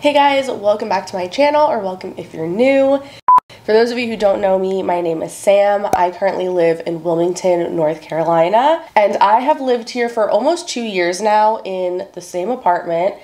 Hey guys, welcome back to my channel, or welcome if you're new. For those of you who don't know me, my name is Sam. I currently live in Wilmington, North Carolina, and I have lived here for almost two years now in the same apartment.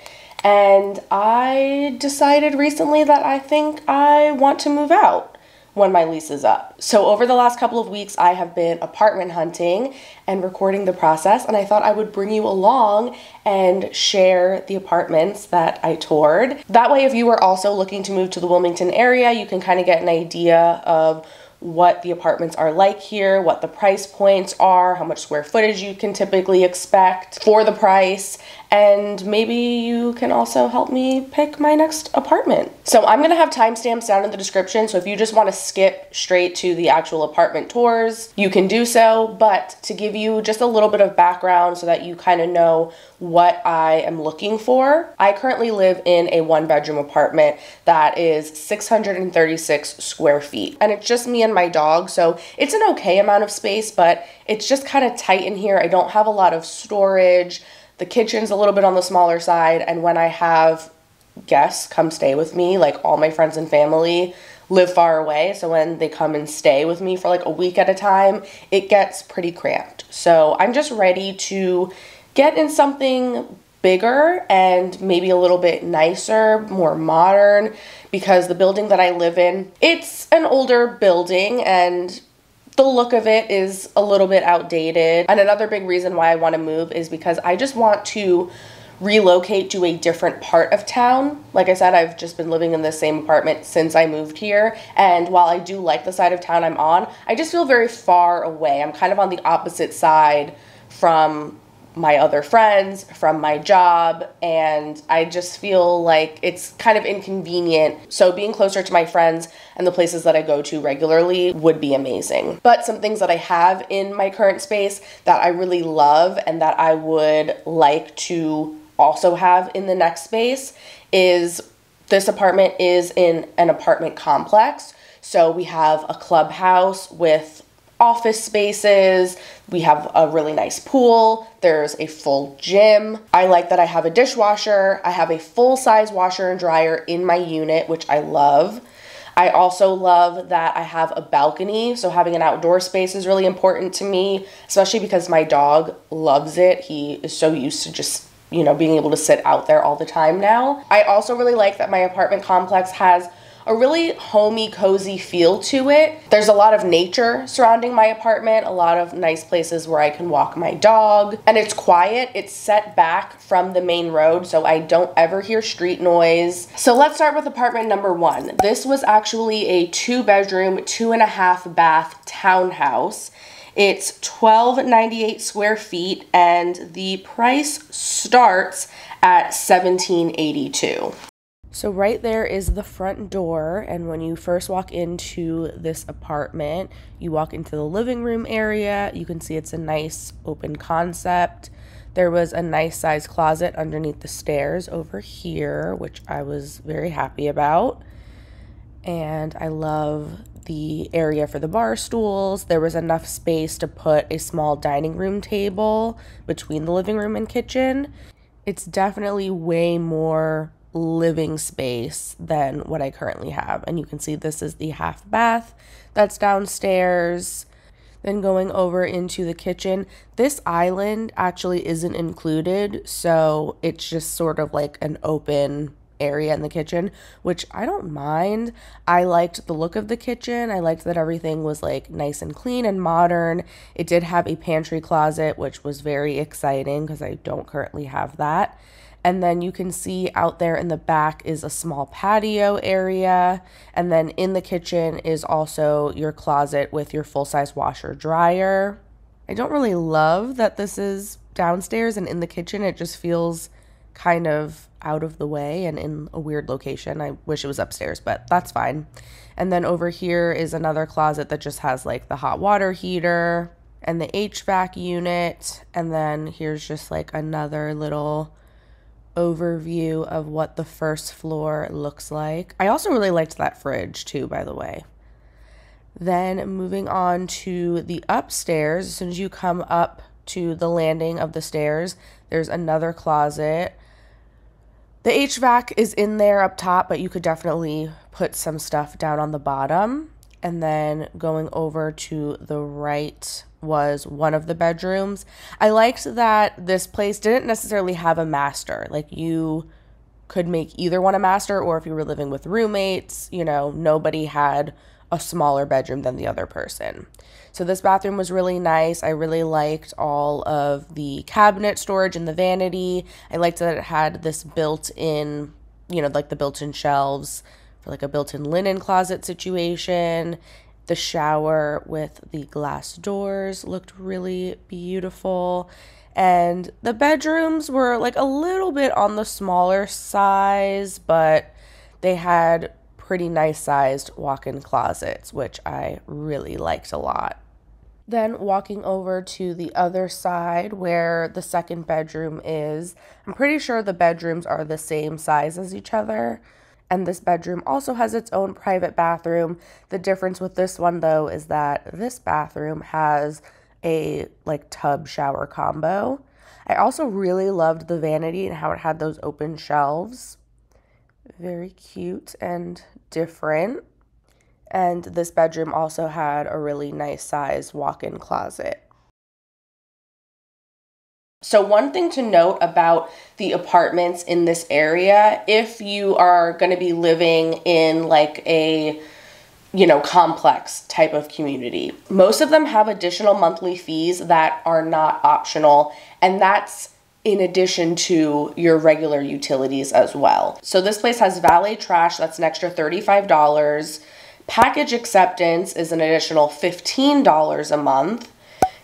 And I decided recently that I think I want to move out when my lease is up. So, over the last couple of weeks, I have been apartment hunting and recording the process, and I thought I would bring you along and share the apartments that I toured. That way, if you are also looking to move to the Wilmington area, you can kind of get an idea of what the apartments are like here, what the price points are, how much square footage you can typically expect for the price, and maybe you can also help me pick my next apartment. So I'm gonna have timestamps down in the description, so if you just wanna skip straight to the actual apartment tours, you can do so, but to give you just a little bit of background so that you kind of know what I am looking for, I currently live in a one bedroom apartment that is 636 square feet, and it's just me and my dog, so it's an okay amount of space, but it's just kind of tight in here. I don't have a lot of storage. The kitchen's a little bit on the smaller side, and when I have guests come stay with me, like all my friends and family live far away, so when they come and stay with me for like a week at a time, it gets pretty cramped. So I'm just ready to get in something bigger and maybe a little bit nicer, more modern because the building that I live in, it's an older building and the look of it is a little bit outdated. And another big reason why I want to move is because I just want to relocate to a different part of town. Like I said, I've just been living in the same apartment since I moved here. And while I do like the side of town I'm on, I just feel very far away. I'm kind of on the opposite side from my other friends, from my job, and I just feel like it's kind of inconvenient. So, being closer to my friends and the places that I go to regularly would be amazing. But some things that I have in my current space that I really love and that I would like to also have in the next space is this apartment is in an apartment complex. So, we have a clubhouse with office spaces. We have a really nice pool. There's a full gym. I like that I have a dishwasher. I have a full size washer and dryer in my unit, which I love. I also love that I have a balcony, so having an outdoor space is really important to me, especially because my dog loves it. He is so used to just you know, being able to sit out there all the time now. I also really like that my apartment complex has a really homey, cozy feel to it. There's a lot of nature surrounding my apartment, a lot of nice places where I can walk my dog, and it's quiet. It's set back from the main road, so I don't ever hear street noise. So let's start with apartment number one. This was actually a two bedroom, two and a half bath townhouse. It's 1298 square feet and the price starts at 1782. So right there is the front door and when you first walk into this apartment, you walk into the living room area. You can see it's a nice open concept. There was a nice size closet underneath the stairs over here, which I was very happy about. And I love the area for the bar stools. There was enough space to put a small dining room table between the living room and kitchen. It's definitely way more living space than what I currently have. And you can see this is the half bath that's downstairs. Then going over into the kitchen, this island actually isn't included, so it's just sort of like an open area in the kitchen, which I don't mind. I liked the look of the kitchen. I liked that everything was like nice and clean and modern. It did have a pantry closet, which was very exciting because I don't currently have that. And then you can see out there in the back is a small patio area. And then in the kitchen is also your closet with your full size washer dryer. I don't really love that this is downstairs and in the kitchen. It just feels kind of out of the way and in a weird location. I wish it was upstairs, but that's fine. And then over here is another closet that just has like the hot water heater and the HVAC unit. And then here's just like another little overview of what the first floor looks like. I also really liked that fridge too, by the way. Then moving on to the upstairs, as soon as you come up to the landing of the stairs, there's another closet. The HVAC is in there up top, but you could definitely put some stuff down on the bottom. And then going over to the right was one of the bedrooms. I liked that this place didn't necessarily have a master. Like you could make either one a master, or if you were living with roommates, you know, nobody had a smaller bedroom than the other person. So this bathroom was really nice. I really liked all of the cabinet storage and the vanity. I liked that it had this built-in, you know, like the built-in shelves for like a built-in linen closet situation. The shower with the glass doors looked really beautiful. And the bedrooms were like a little bit on the smaller size, but they had pretty nice sized walk in closets, which I really liked a lot. Then walking over to the other side where the second bedroom is, I'm pretty sure the bedrooms are the same size as each other. And this bedroom also has its own private bathroom. The difference with this one though is that this bathroom has a like tub shower combo. I also really loved the vanity and how it had those open shelves. Very cute and different. And this bedroom also had a really nice size walk in closet. So, one thing to note about the apartments in this area, if you are going to be living in like a you know, complex type of community. Most of them have additional monthly fees that are not optional, and that's in addition to your regular utilities as well. So this place has valet trash, that's an extra $35. Package acceptance is an additional $15 a month.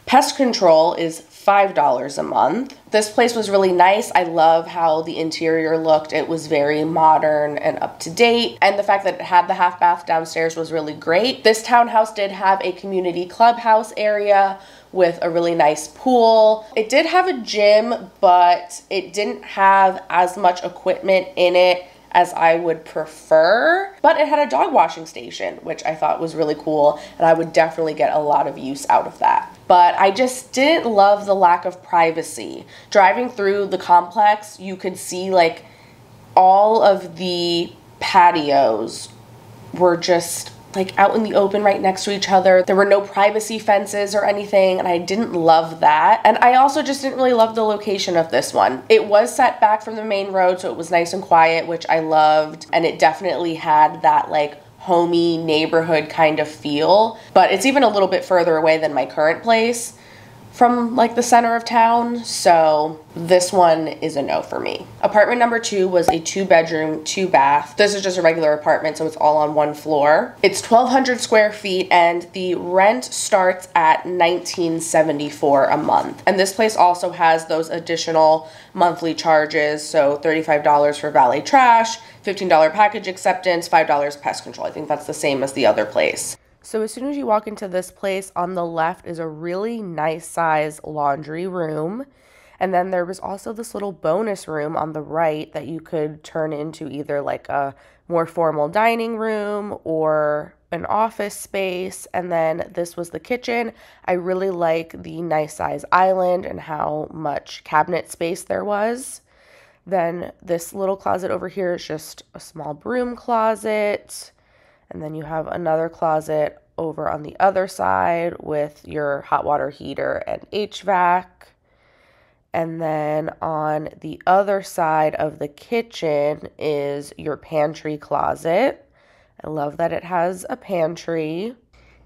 Pest control is $5 a month. This place was really nice. I love how the interior looked. It was very modern and up to date. And the fact that it had the half bath downstairs was really great. This townhouse did have a community clubhouse area with a really nice pool. It did have a gym, but it didn't have as much equipment in it as I would prefer. But it had a dog washing station, which I thought was really cool, and I would definitely get a lot of use out of that. But I just didn't love the lack of privacy. Driving through the complex, you could see like all of the patios were just like out in the open right next to each other. There were no privacy fences or anything, and I didn't love that. And I also just didn't really love the location of this one. It was set back from the main road, so it was nice and quiet, which I loved, and it definitely had that like homey neighborhood kind of feel. But it's even a little bit further away than my current place from like the center of town, so this one is a no for me. Apartment number two was a two bedroom, two bath. This is just a regular apartment, so it's all on one floor. It's 1,200 square feet and the rent starts at 1974 a month. And this place also has those additional monthly charges, so $35 for valet trash, $15 package acceptance, $5 pest control. I think that's the same as the other place. So as soon as you walk into this place, on the left is a really nice size laundry room. And then there was also this little bonus room on the right that you could turn into either like a more formal dining room or an office space. And then this was the kitchen. I really like the nice size island and how much cabinet space there was. Then this little closet over here is just a small broom closet. And then you have another closet over on the other side with your hot water heater and HVAC. And then on the other side of the kitchen is your pantry closet. I love that it has a pantry.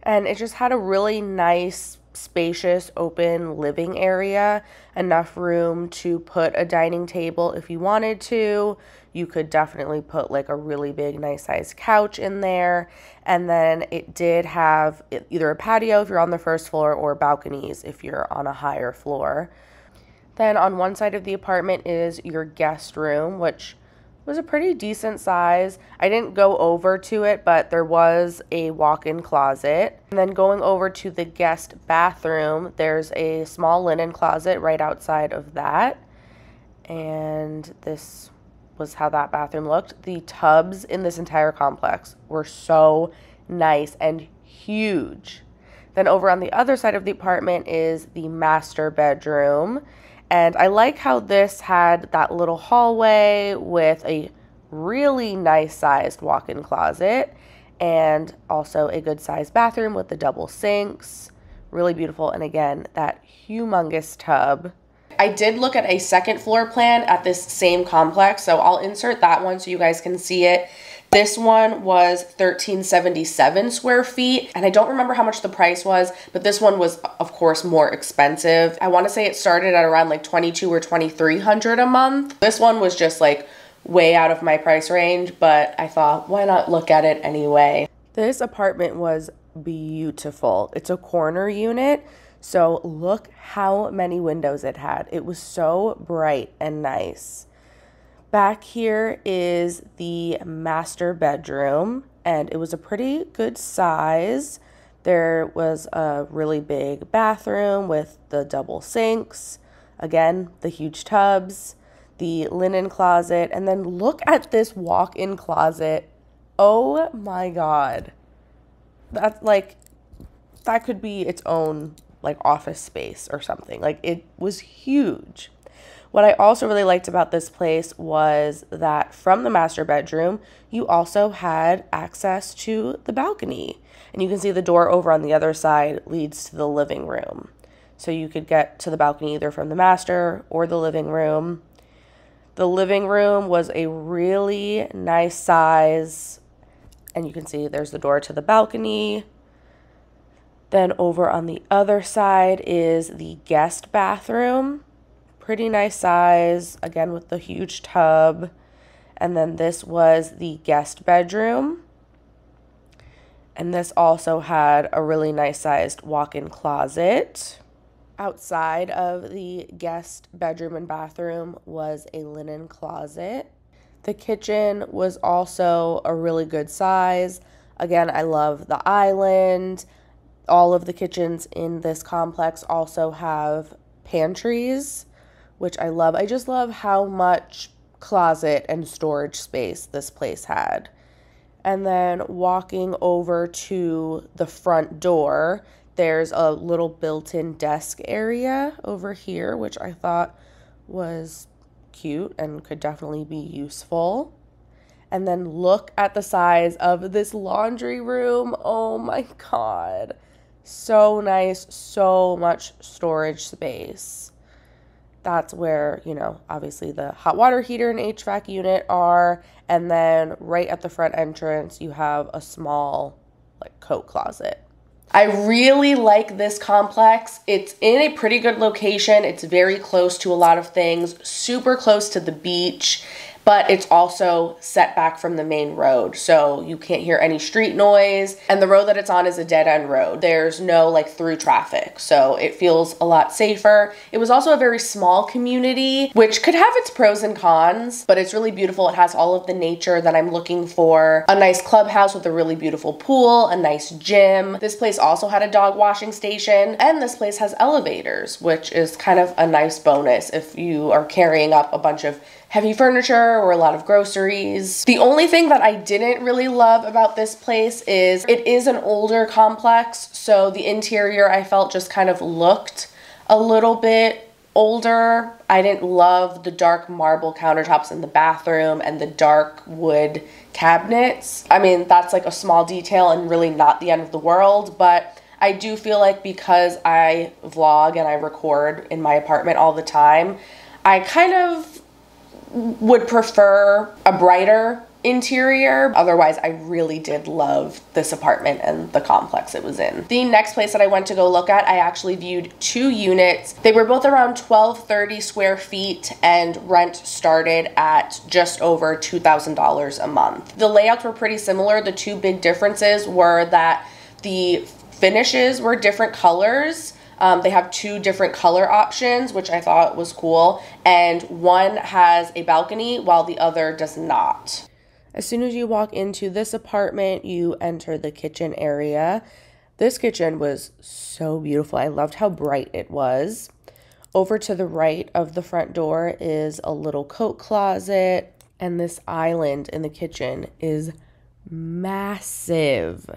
And it just had a really nice, spacious, open living area. Enough room to put a dining table if you wanted to you could definitely put like a really big, nice sized couch in there. And then it did have either a patio if you're on the first floor or balconies if you're on a higher floor. Then on one side of the apartment is your guest room, which was a pretty decent size. I didn't go over to it, but there was a walk in closet. And then going over to the guest bathroom, there's a small linen closet right outside of that. And this was how that bathroom looked. The tubs in this entire complex were so nice and huge. Then over on the other side of the apartment is the master bedroom. And I like how this had that little hallway with a really nice sized walk in closet and also a good sized bathroom with the double sinks. Really beautiful. And again, that humongous tub. I did look at a second floor plan at this same complex, so I'll insert that one so you guys can see it. This one was 1377 square feet, and I don't remember how much the price was, but this one was, of course, more expensive. I want to say it started at around like 22 or 2300 a month. This one was just like way out of my price range, but I thought, why not look at it anyway? This apartment was beautiful. It's a corner unit, so look how many windows it had. It was so bright and nice. Back here is the master bedroom, and it was a pretty good size. There was a really big bathroom with the double sinks, again, the huge tubs the linen closet, and then look at this walk in closet. Oh my God. That's like, that could be its own like office space or something. Like it was huge. What I also really liked about this place was that from the master bedroom, you also had access to the balcony. And you can see the door over on the other side leads to the living room. So you could get to the balcony either from the master or the living room. The living room was a really nice size, and you can see there's the door to the balcony. Then over on the other side is the guest bathroom. Pretty nice size, again with the huge tub. And then this was the guest bedroom. And this also had a really nice sized walk in closet. Outside of the guest bedroom and bathroom was a linen closet. The kitchen was also a really good size. Again, I love the island. All of the kitchens in this complex also have pantries, which I love. I just love how much closet and storage space this place had. And then walking over to the front door, there's a little built in desk area over here, which I thought was cute and could definitely be useful. And then look at the size of this laundry room. Oh my god. So nice, so much storage space. That's where, you know, obviously the hot water heater and HVAC unit are. And then right at the front entrance, you have a small, like, coat closet. I really like this complex. It's in a pretty good location. It's very close to a lot of things, super close to the beach but it's also set back from the main road. So you can't hear any street noise. And the road that it's on is a dead end road. There's no like through traffic. So it feels a lot safer. It was also a very small community, which could have its pros and cons, but it's really beautiful. It has all of the nature that I'm looking for. A nice clubhouse with a really beautiful pool, a nice gym. This place also had a dog washing station, and this place has elevators, which is kind of a nice bonus if you are carrying up a bunch of heavy furniture or a lot of groceries. The only thing that I didn't really love about this place is it is an older complex, so the interior I felt just kind of looked a little bit older. I didn't love the dark marble countertops in the bathroom and the dark wood cabinets. I mean, that's like a small detail and really not the end of the world, but I do feel like because I vlog and I record in my apartment all the time, I kind of would prefer a brighter interior. Otherwise, I really did love this apartment and the complex it was in. The next place that I went to go look at, I actually viewed two units. They were both around 1230 square feet and rent started at just over $2,000 a month. The layouts were pretty similar. The two big differences were that the finishes were different colors um, they have two different color options, which I thought was cool, and one has a balcony while the other does not. As soon as you walk into this apartment, you enter the kitchen area. This kitchen was so beautiful. I loved how bright it was. Over to the right of the front door is a little coat closet, and this island in the kitchen is massive.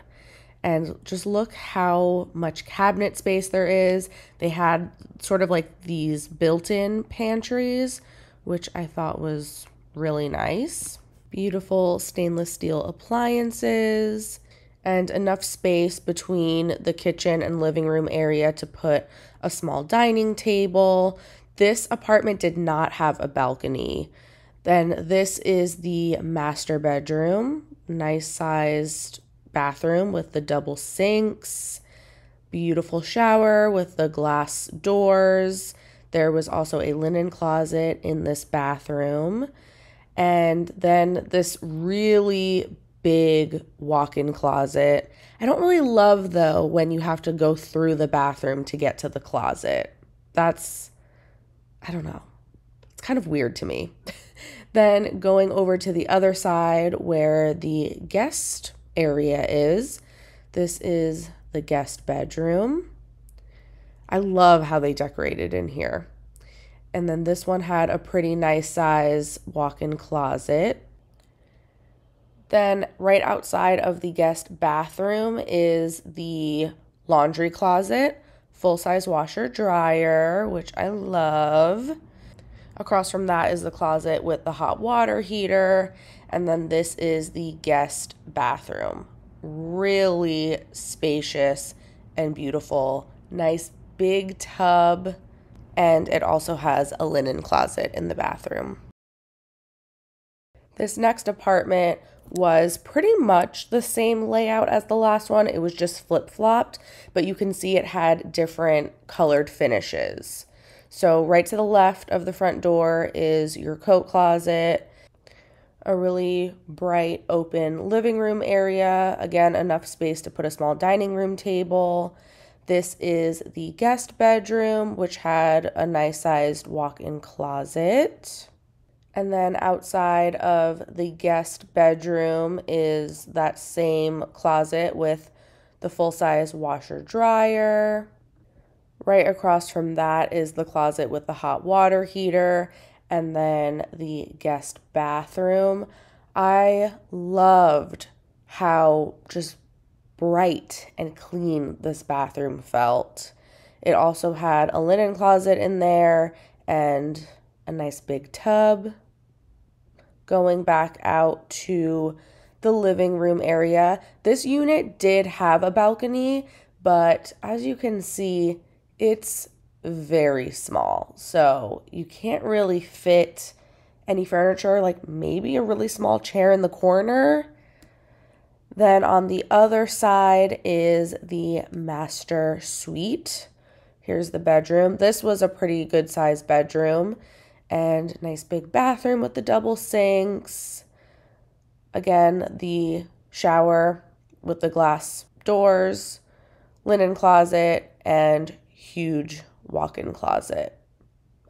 And just look how much cabinet space there is. They had sort of like these built in pantries, which I thought was really nice. Beautiful stainless steel appliances and enough space between the kitchen and living room area to put a small dining table. This apartment did not have a balcony. Then this is the master bedroom, nice sized bathroom with the double sinks, beautiful shower with the glass doors. There was also a linen closet in this bathroom. And then this really big walk in closet. I don't really love, though, when you have to go through the bathroom to get to the closet. That's, I don't know, it's kind of weird to me. then going over to the other side where the guest area is. This is the guest bedroom. I love how they decorated in here. And then this one had a pretty nice size walk in closet. Then, right outside of the guest bathroom is the laundry closet, full size washer dryer, which I love. Across from that is the closet with the hot water heater and then this is the guest bathroom. Really spacious and beautiful. Nice big tub. And it also has a linen closet in the bathroom. This next apartment was pretty much the same layout as the last one. It was just flip flopped, but you can see it had different colored finishes. So, right to the left of the front door is your coat closet a really bright open living room area. Again, enough space to put a small dining room table. This is the guest bedroom, which had a nice sized walk in closet. And then outside of the guest bedroom is that same closet with the full size washer dryer. Right across from that is the closet with the hot water heater and then the guest bathroom. I loved how just bright and clean this bathroom felt. It also had a linen closet in there and a nice big tub. Going back out to the living room area, this unit did have a balcony, but as you can see, it's very small. So you can't really fit any furniture, like maybe a really small chair in the corner. Then on the other side is the master suite. Here's the bedroom. This was a pretty good sized bedroom and nice big bathroom with the double sinks. Again, the shower with the glass doors, linen closet, and huge walk in closet.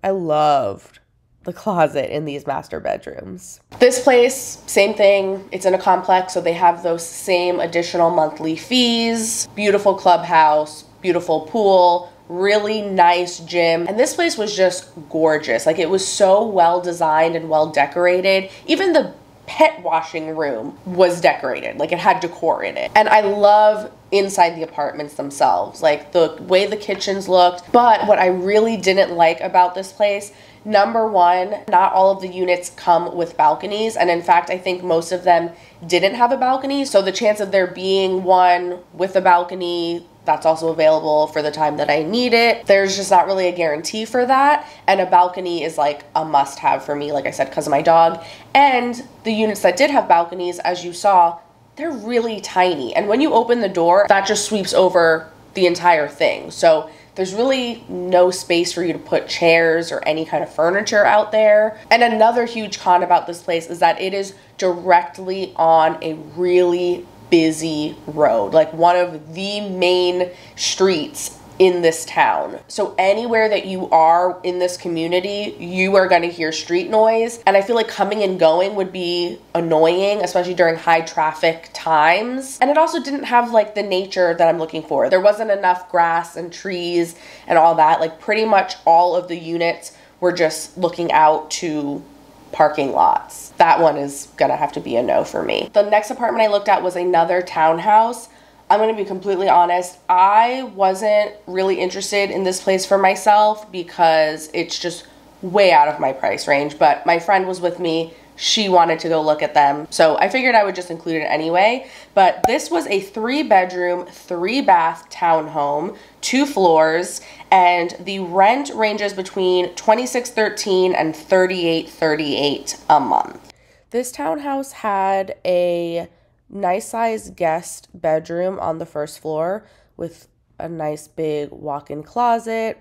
I loved the closet in these master bedrooms. This place, same thing. It's in a complex, so they have those same additional monthly fees. Beautiful clubhouse, beautiful pool, really nice gym. And this place was just gorgeous. Like it was so well designed and well decorated. Even the pet washing room was decorated. Like it had decor in it. And I love inside the apartments themselves, like the way the kitchens looked. But what I really didn't like about this place Number one, not all of the units come with balconies. And in fact, I think most of them didn't have a balcony. So the chance of there being one with a balcony that's also available for the time that I need it. There's just not really a guarantee for that. And a balcony is like a must have for me, like I said, because of my dog. And the units that did have balconies, as you saw, they're really tiny. And when you open the door, that just sweeps over the entire thing. So there's really no space for you to put chairs or any kind of furniture out there. And another huge con about this place is that it is directly on a really busy road, like one of the main streets in this town. So anywhere that you are in this community, you are going to hear street noise. And I feel like coming and going would be annoying, especially during high traffic times. And it also didn't have like the nature that I'm looking for. There wasn't enough grass and trees and all that. Like pretty much all of the units were just looking out to parking lots. That one is gonna have to be a no for me. The next apartment I looked at was another townhouse I'm to be completely honest. I wasn't really interested in this place for myself because it's just way out of my price range. But my friend was with me. She wanted to go look at them. So I figured I would just include it anyway. But this was a three bedroom, three bath townhome, two floors, and the rent ranges between 2613 and 3838 a month. This townhouse had a nice sized guest bedroom on the first floor with a nice big walk in closet.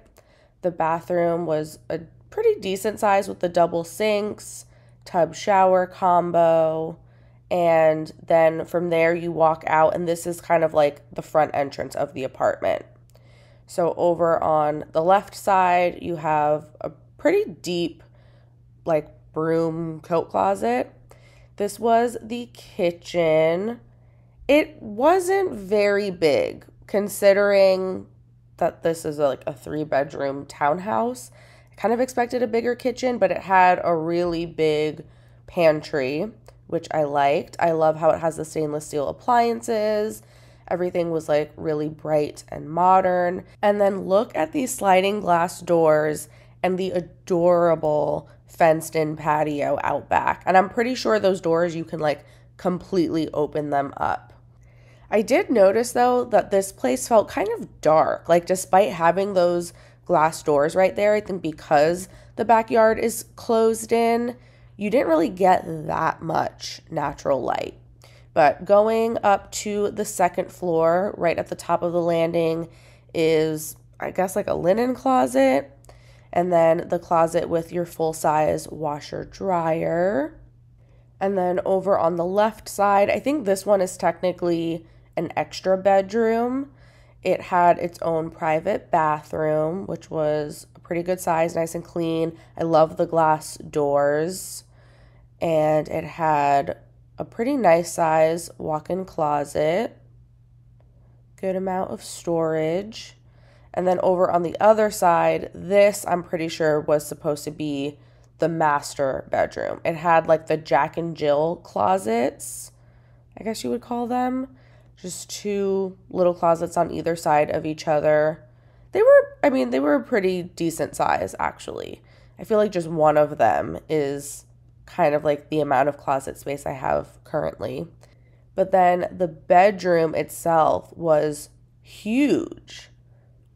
The bathroom was a pretty decent size with the double sinks, tub shower combo. And then from there, you walk out, and this is kind of like the front entrance of the apartment. So, over on the left side, you have a pretty deep, like, broom coat closet this was the kitchen. It wasn't very big considering that this is a, like a three bedroom townhouse. Kind of expected a bigger kitchen, but it had a really big pantry, which I liked. I love how it has the stainless steel appliances. Everything was like really bright and modern. And then look at these sliding glass doors and the adorable fenced in patio out back. And I'm pretty sure those doors you can like completely open them up. I did notice though that this place felt kind of dark. Like despite having those glass doors right there, I think because the backyard is closed in, you didn't really get that much natural light. But going up to the second floor, right at the top of the landing, is I guess like a linen closet and then the closet with your full size washer dryer. And then over on the left side, I think this one is technically an extra bedroom. It had its own private bathroom, which was a pretty good size, nice and clean. I love the glass doors. And it had a pretty nice size walk in closet, good amount of storage. And then over on the other side, this I'm pretty sure was supposed to be the master bedroom. It had like the Jack and Jill closets, I guess you would call them. Just two little closets on either side of each other. They were, I mean, they were a pretty decent size actually. I feel like just one of them is kind of like the amount of closet space I have currently. But then the bedroom itself was huge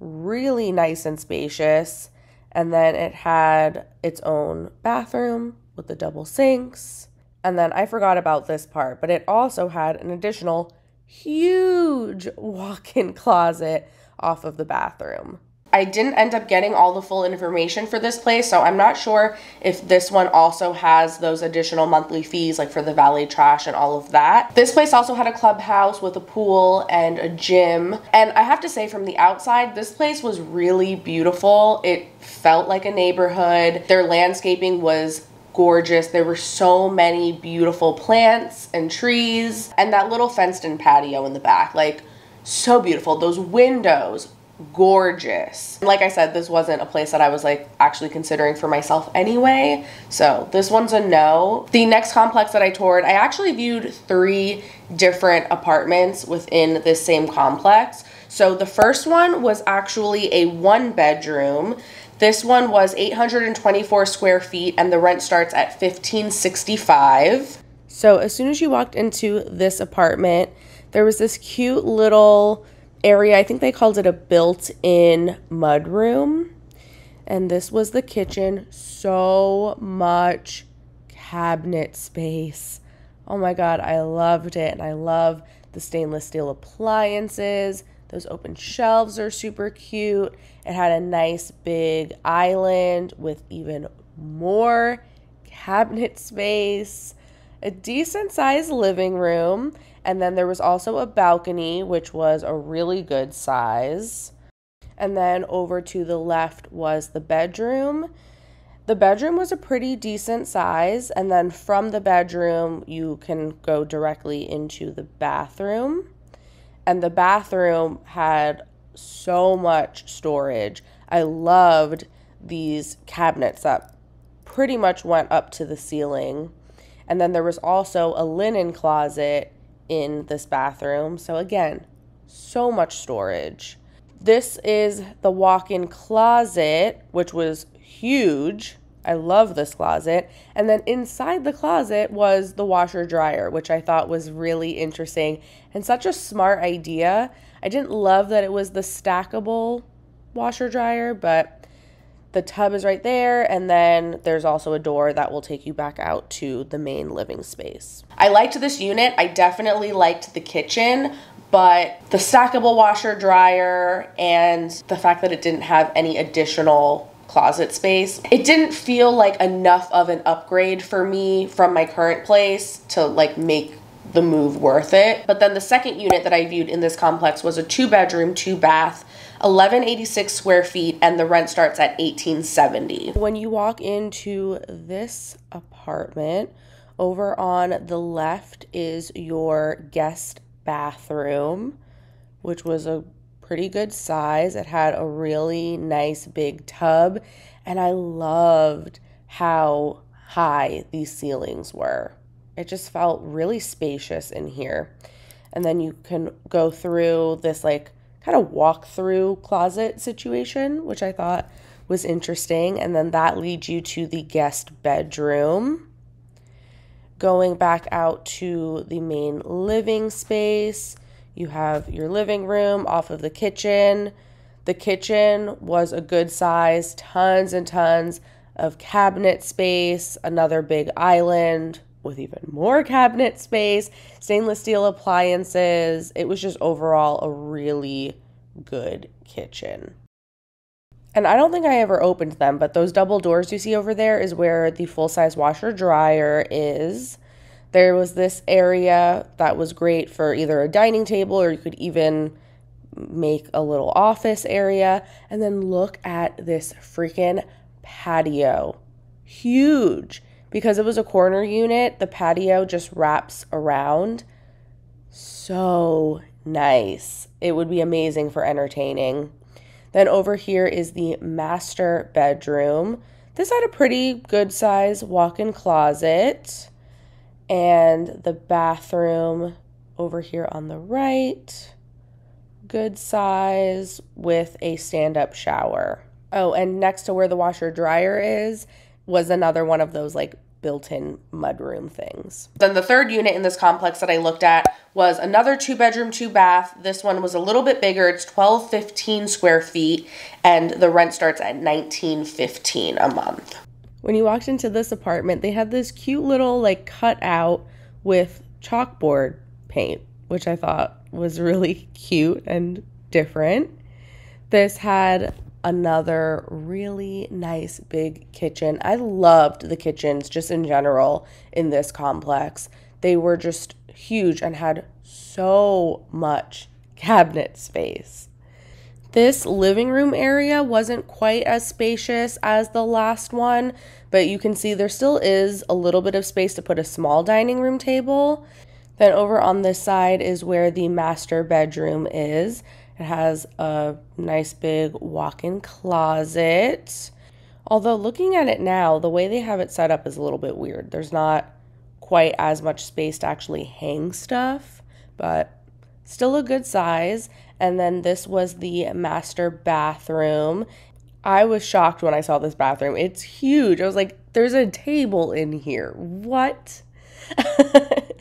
really nice and spacious. And then it had its own bathroom with the double sinks. And then I forgot about this part, but it also had an additional huge walk in closet off of the bathroom. I didn't end up getting all the full information for this place, so I'm not sure if this one also has those additional monthly fees, like for the valet trash and all of that. This place also had a clubhouse with a pool and a gym. And I have to say, from the outside, this place was really beautiful. It felt like a neighborhood. Their landscaping was gorgeous. There were so many beautiful plants and trees, and that little fenced in patio in the back. Like, so beautiful. Those windows, gorgeous. Like I said, this wasn't a place that I was like actually considering for myself anyway. So this one's a no. The next complex that I toured, I actually viewed three different apartments within this same complex. So the first one was actually a one bedroom. This one was 824 square feet and the rent starts at 1565. So as soon as you walked into this apartment, there was this cute little area. I think they called it a built in mudroom. And this was the kitchen. So much cabinet space. Oh my God, I loved it. And I love the stainless steel appliances. Those open shelves are super cute. It had a nice big island with even more cabinet space, a decent sized living room, and then there was also a balcony, which was a really good size. And then over to the left was the bedroom. The bedroom was a pretty decent size. And then from the bedroom, you can go directly into the bathroom. And the bathroom had so much storage. I loved these cabinets that pretty much went up to the ceiling. And then there was also a linen closet in this bathroom. So, again, so much storage. This is the walk in closet, which was huge. I love this closet. And then inside the closet was the washer dryer, which I thought was really interesting and such a smart idea. I didn't love that it was the stackable washer dryer, but the tub is right there. And then there's also a door that will take you back out to the main living space. I liked this unit. I definitely liked the kitchen, but the stackable washer dryer and the fact that it didn't have any additional closet space, it didn't feel like enough of an upgrade for me from my current place to like make the move worth it. But then the second unit that I viewed in this complex was a two bedroom, two bath, 1186 square feet, and the rent starts at 1870. When you walk into this apartment, over on the left is your guest bathroom, which was a pretty good size. It had a really nice big tub, and I loved how high these ceilings were. It just felt really spacious in here. And then you can go through this like kind of walk through closet situation, which I thought was interesting. And then that leads you to the guest bedroom going back out to the main living space. You have your living room off of the kitchen. The kitchen was a good size, tons and tons of cabinet space, another big island with even more cabinet space, stainless steel appliances. It was just overall a really good kitchen. And I don't think I ever opened them, but those double doors you see over there is where the full size washer dryer is. There was this area that was great for either a dining table or you could even make a little office area. And then look at this freaking patio. Huge. Because it was a corner unit, the patio just wraps around. So nice. It would be amazing for entertaining. Then over here is the master bedroom. This had a pretty good size walk in closet. And the bathroom over here on the right, good size with a stand up shower. Oh, and next to where the washer dryer is was another one of those like built-in mudroom things. Then the third unit in this complex that I looked at was another two bedroom, two bath. This one was a little bit bigger. It's 1215 square feet and the rent starts at 1915 a month. When you walked into this apartment, they had this cute little like cutout with chalkboard paint, which I thought was really cute and different. This had another really nice big kitchen. I loved the kitchens just in general in this complex. They were just huge and had so much cabinet space. This living room area wasn't quite as spacious as the last one, but you can see there still is a little bit of space to put a small dining room table. Then over on this side is where the master bedroom is. It has a nice big walk in closet. Although, looking at it now, the way they have it set up is a little bit weird. There's not quite as much space to actually hang stuff, but still a good size. And then this was the master bathroom. I was shocked when I saw this bathroom. It's huge. I was like, there's a table in here. What?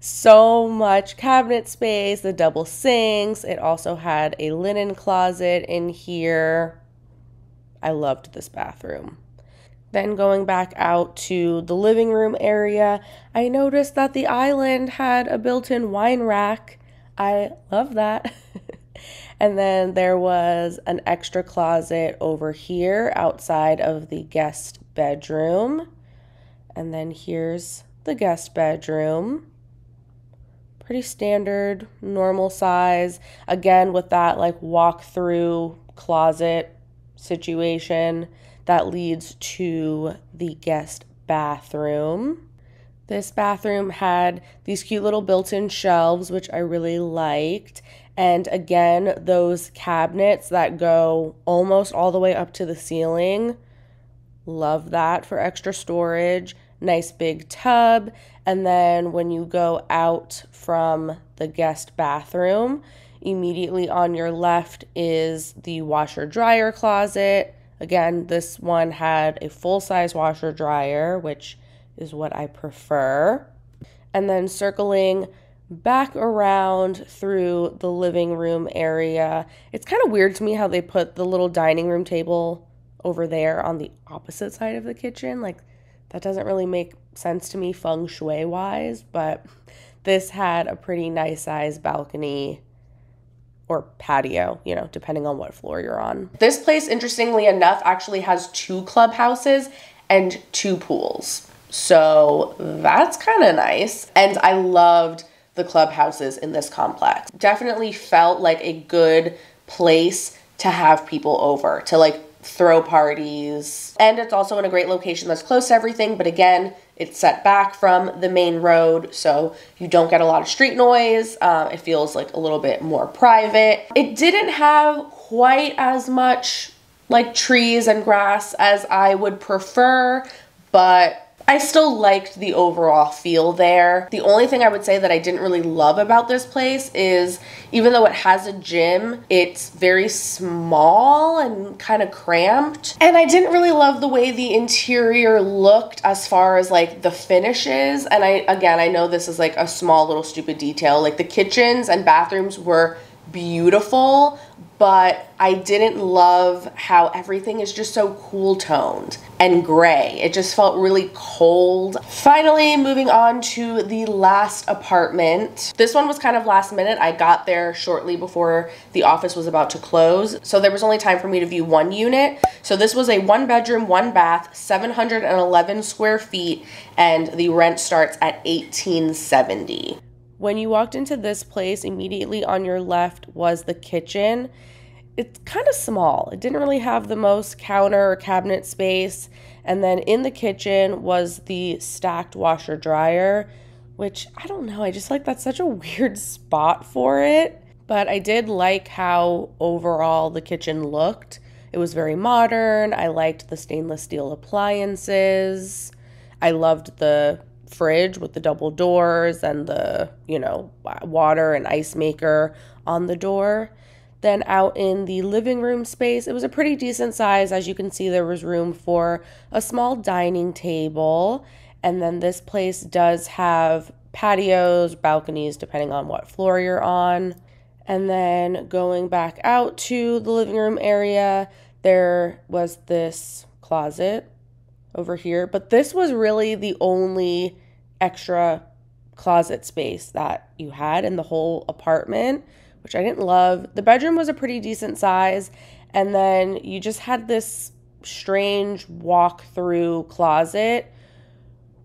so much cabinet space, the double sinks. It also had a linen closet in here. I loved this bathroom. Then going back out to the living room area, I noticed that the island had a built in wine rack. I love that. and then there was an extra closet over here outside of the guest bedroom. And then here's the guest bedroom pretty standard, normal size. Again, with that like walk through closet situation that leads to the guest bathroom. This bathroom had these cute little built in shelves, which I really liked. And again, those cabinets that go almost all the way up to the ceiling. Love that for extra storage nice big tub. And then when you go out from the guest bathroom, Immediately on your left is the washer dryer closet. Again, this one had a full size washer dryer, which is what I prefer. And then circling back around through the living room area. It's kind of weird to me how they put the little dining room table over there on the opposite side of the kitchen. Like, that doesn't really make sense to me feng shui wise, but this had a pretty nice size balcony or patio, you know, depending on what floor you're on. This place, interestingly enough, actually has two clubhouses and two pools. So that's kind of nice. And I loved the clubhouses in this complex. Definitely felt like a good place to have people over, to like throw parties. And it's also in a great location that's close to everything, but again, it's set back from the main road, so you don't get a lot of street noise. Um, it feels like a little bit more private. It didn't have quite as much like trees and grass as I would prefer, but I still liked the overall feel there. The only thing I would say that I didn't really love about this place is even though it has a gym, it's very small and kind of cramped. And I didn't really love the way the interior looked as far as like the finishes. And I, again, I know this is like a small little stupid detail. Like the kitchens and bathrooms were beautiful, but I didn't love how everything is just so cool toned and gray. It just felt really cold. Finally, moving on to the last apartment. This one was kind of last minute. I got there shortly before the office was about to close, so there was only time for me to view one unit. So this was a one bedroom, one bath, 711 square feet, and the rent starts at 1870. When you walked into this place, immediately on your left was the kitchen. It's kind of small. It didn't really have the most counter or cabinet space. And then in the kitchen was the stacked washer dryer, which I don't know. I just like that's such a weird spot for it. But I did like how overall the kitchen looked. It was very modern. I liked the stainless steel appliances. I loved the fridge with the double doors and the, you know, water and ice maker on the door. Then out in the living room space, it was a pretty decent size. As you can see, there was room for a small dining table. And then this place does have patios, balconies, depending on what floor you're on. And then going back out to the living room area, there was this closet over here. But this was really the only extra closet space that you had in the whole apartment, which I didn't love. The bedroom was a pretty decent size. And then you just had this strange walk through closet,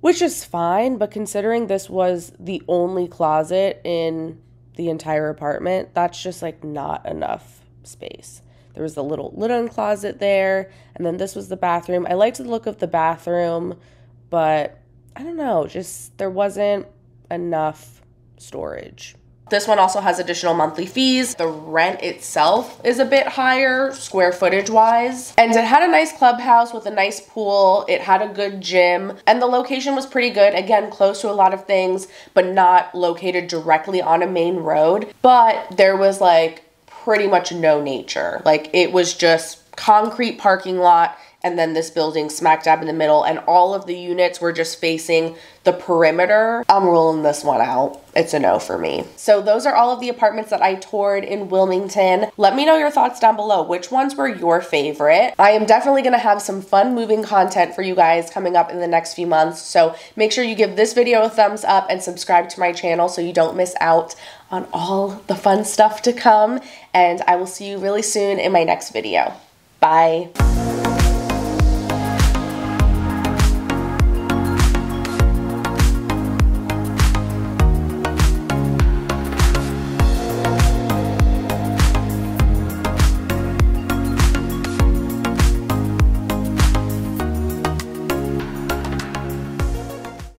which is fine. But considering this was the only closet in the entire apartment, that's just like not enough space. There was a little linen closet there, and then this was the bathroom. I liked the look of the bathroom, but I don't know, just there wasn't enough storage. This one also has additional monthly fees. The rent itself is a bit higher, square footage wise. And it had a nice clubhouse with a nice pool. It had a good gym. And the location was pretty good. Again, close to a lot of things, but not located directly on a main road. But there was like pretty much no nature. Like it was just concrete parking lot and then this building smack dab in the middle and all of the units were just facing the perimeter. I'm ruling this one out. It's a no for me. So those are all of the apartments that I toured in Wilmington. Let me know your thoughts down below. Which ones were your favorite? I am definitely to have some fun moving content for you guys coming up in the next few months. So make sure you give this video a thumbs up and subscribe to my channel so you don't miss out on all the fun stuff to come. And I will see you really soon in my next video. Bye.